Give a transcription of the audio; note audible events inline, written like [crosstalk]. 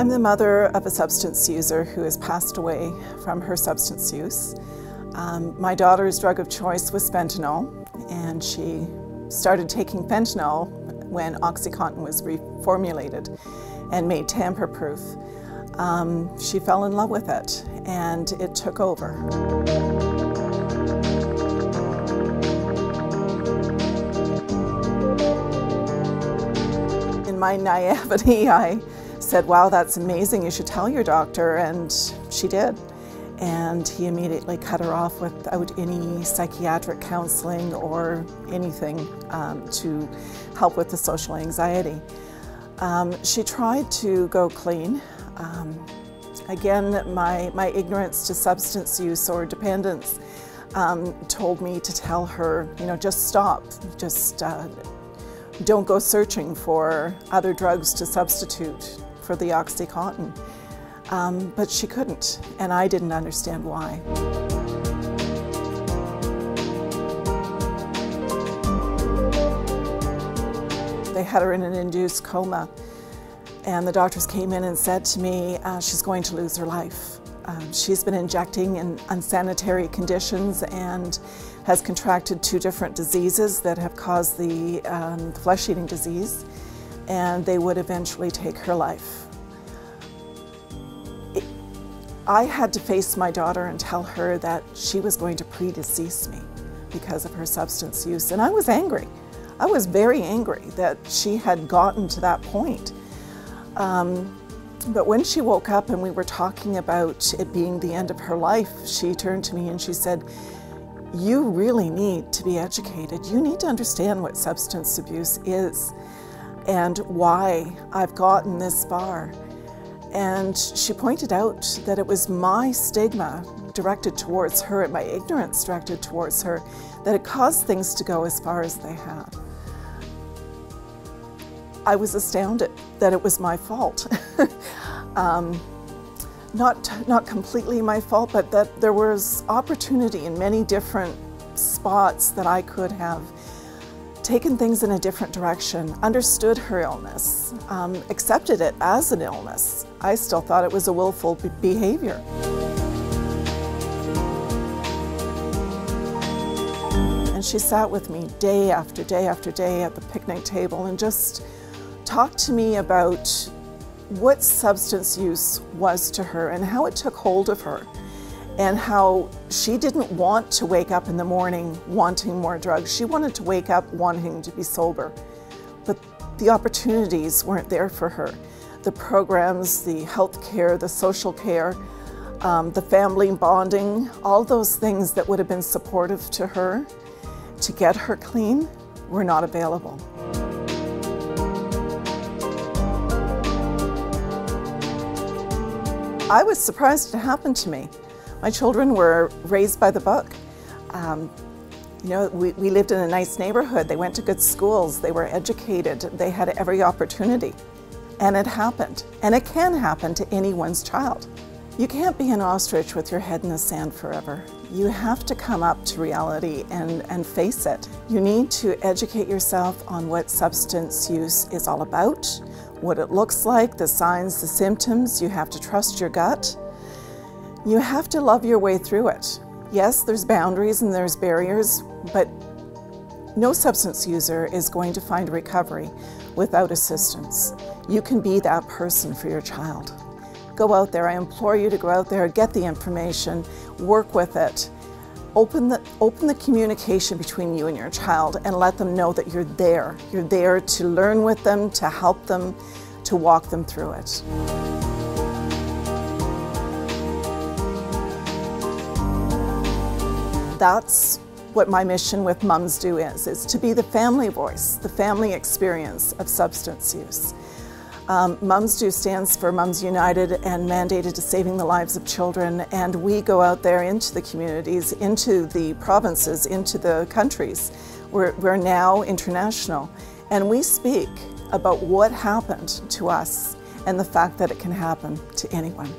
I'm the mother of a substance user who has passed away from her substance use. Um, my daughter's drug of choice was fentanyl, and she started taking fentanyl when OxyContin was reformulated and made tamper-proof. Um, she fell in love with it, and it took over. In my naivety, [laughs] I said, wow, that's amazing, you should tell your doctor, and she did. And he immediately cut her off without any psychiatric counseling or anything um, to help with the social anxiety. Um, she tried to go clean. Um, again, my, my ignorance to substance use or dependence um, told me to tell her, you know, just stop, just uh, don't go searching for other drugs to substitute for the OxyContin. Um, but she couldn't, and I didn't understand why. They had her in an induced coma, and the doctors came in and said to me, uh, she's going to lose her life. Um, she's been injecting in unsanitary conditions and has contracted two different diseases that have caused the, um, the flesh-eating disease and they would eventually take her life. I had to face my daughter and tell her that she was going to predecease me because of her substance use, and I was angry. I was very angry that she had gotten to that point. Um, but when she woke up and we were talking about it being the end of her life, she turned to me and she said, you really need to be educated. You need to understand what substance abuse is and why I've gotten this far. And she pointed out that it was my stigma directed towards her and my ignorance directed towards her that it caused things to go as far as they had. I was astounded that it was my fault. [laughs] um, not, not completely my fault, but that there was opportunity in many different spots that I could have taken things in a different direction, understood her illness, um, accepted it as an illness. I still thought it was a willful behavior. And she sat with me day after day after day at the picnic table and just talked to me about what substance use was to her and how it took hold of her and how she didn't want to wake up in the morning wanting more drugs. She wanted to wake up wanting to be sober, but the opportunities weren't there for her. The programs, the health care, the social care, um, the family bonding, all those things that would have been supportive to her to get her clean were not available. I was surprised it happened to me. My children were raised by the book. Um, you know, we, we lived in a nice neighborhood. They went to good schools. They were educated. They had every opportunity. And it happened. And it can happen to anyone's child. You can't be an ostrich with your head in the sand forever. You have to come up to reality and, and face it. You need to educate yourself on what substance use is all about, what it looks like, the signs, the symptoms. You have to trust your gut. You have to love your way through it. Yes, there's boundaries and there's barriers, but no substance user is going to find recovery without assistance. You can be that person for your child. Go out there. I implore you to go out there, get the information, work with it. Open the, open the communication between you and your child and let them know that you're there. You're there to learn with them, to help them, to walk them through it. That's what my mission with mumsDU is, is to be the family voice, the family experience of substance use. Um, mumsDU stands for Mums United and mandated to saving the lives of children and we go out there into the communities, into the provinces, into the countries. We're, we're now international and we speak about what happened to us and the fact that it can happen to anyone.